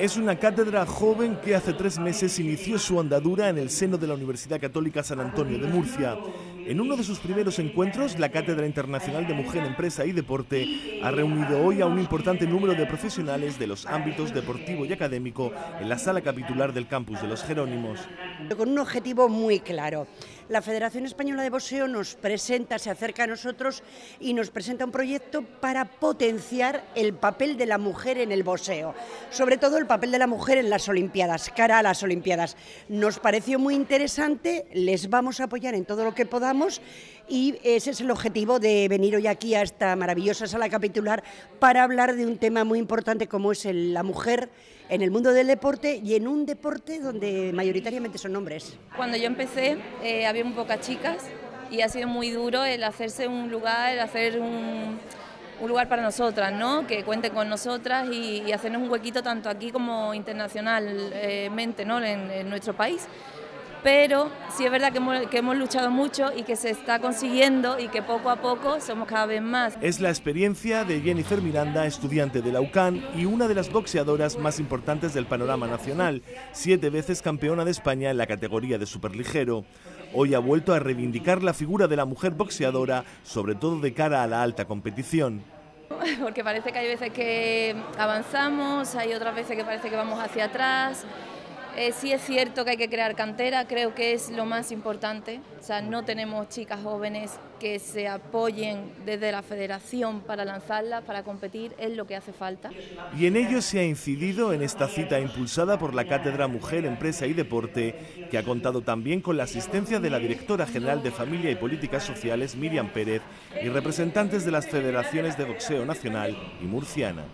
Es una cátedra joven que hace tres meses inició su andadura en el seno de la Universidad Católica San Antonio de Murcia. En uno de sus primeros encuentros, la Cátedra Internacional de Mujer, Empresa y Deporte ha reunido hoy a un importante número de profesionales de los ámbitos deportivo y académico en la sala capitular del campus de los Jerónimos. Con un objetivo muy claro. La Federación Española de Boxeo nos presenta, se acerca a nosotros y nos presenta un proyecto para potenciar el papel de la mujer en el boxeo, sobre todo el papel de la mujer en las Olimpiadas, cara a las Olimpiadas. Nos pareció muy interesante, les vamos a apoyar en todo lo que podamos y ese es el objetivo de venir hoy aquí a esta maravillosa sala capitular para hablar de un tema muy importante como es la mujer en el mundo del deporte y en un deporte donde mayoritariamente son hombres. Cuando yo empecé eh, había muy pocas chicas y ha sido muy duro el hacerse un lugar, el hacer un, lugar para nosotras, ¿no? que cuente con nosotras y, hacernos un huequito tanto aquí como internacionalmente ¿no? en nuestro país pero sí es verdad que hemos, luchado mucho y que se está consiguiendo y que poco a poco somos cada vez más. Es la experiencia de Jennifer Miranda, estudiante de la UCAN y una de las boxeadoras más importantes del panorama nacional, siete veces campeona de España en la categoría de superligero. Hoy ha vuelto a reivindicar la figura de la mujer boxeadora, sobre todo de cara a la alta competición porque parece que hay veces que avanzamos, hay otras veces que parece que vamos hacia atrás. Eh, sí es cierto que hay que crear cantera, creo que es lo más importante. O sea, no tenemos chicas jóvenes que se apoyen desde la federación para lanzarlas, para competir, es lo que hace falta. Y en ello se ha incidido en esta cita impulsada por la Cátedra Mujer, Empresa y Deporte, que ha contado también con la asistencia de la directora general de Familia y Políticas Sociales, Miriam Pérez, y representantes de las federaciones de boxeo nacional y murciana.